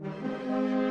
Música